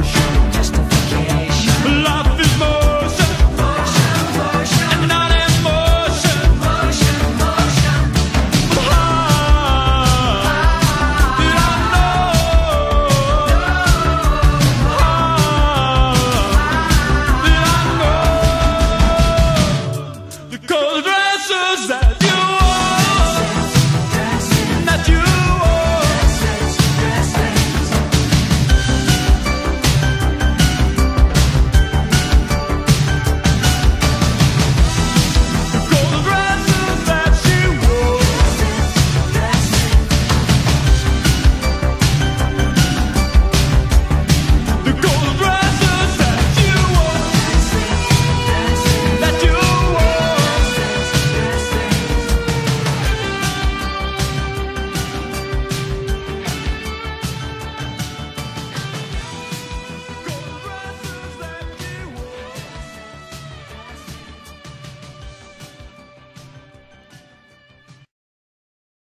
revolution.